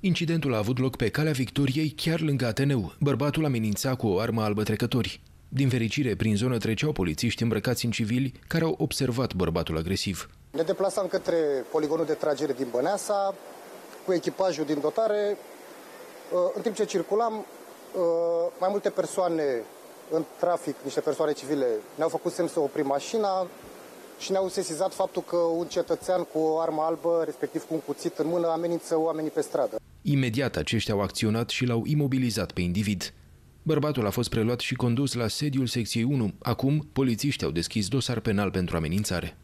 Incidentul a avut loc pe calea Victoriei, chiar lângă Ateneu. Bărbatul amenința cu o armă albă trecători. Din fericire, prin zonă treceau polițiști îmbrăcați în civili care au observat bărbatul agresiv. Ne deplasam către poligonul de tragere din Băneasa cu echipajul din dotare. Uh, în timp ce circulam, uh, mai multe persoane în trafic, niște persoane civile, ne-au făcut semn să oprim mașina și ne-au sesizat faptul că un cetățean cu o armă albă, respectiv cu un cuțit în mână, amenință oamenii pe stradă. Imediat aceștia au acționat și l-au imobilizat pe individ. Bărbatul a fost preluat și condus la sediul secției 1. Acum, polițiștii au deschis dosar penal pentru amenințare.